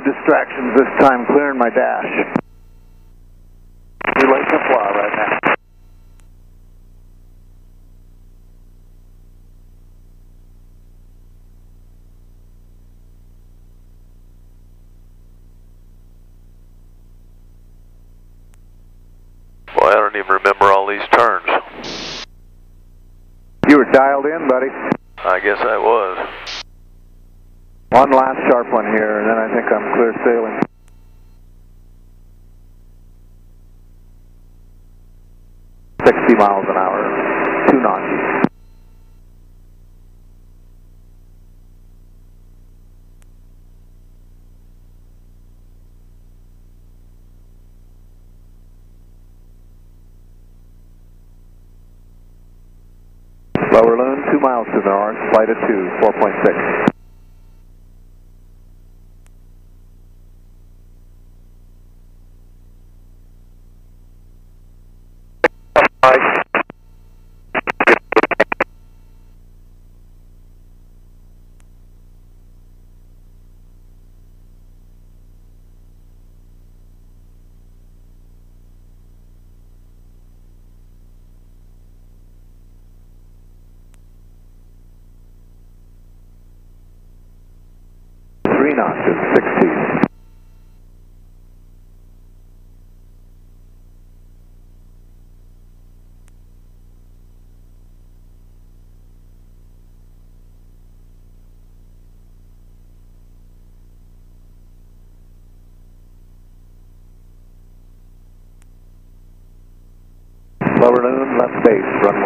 no distractions this time, clearing my dash. Relay to fly right now. Boy, I don't even remember all these turns. You were dialed in, buddy. I guess I was. One last sharp one here, and then I think I'm clear sailing. Sixty miles an hour, two knots. Lower loon, two miles to the north, flight of two, 4.6. Three knots at 60. Lower loon, left base, runway.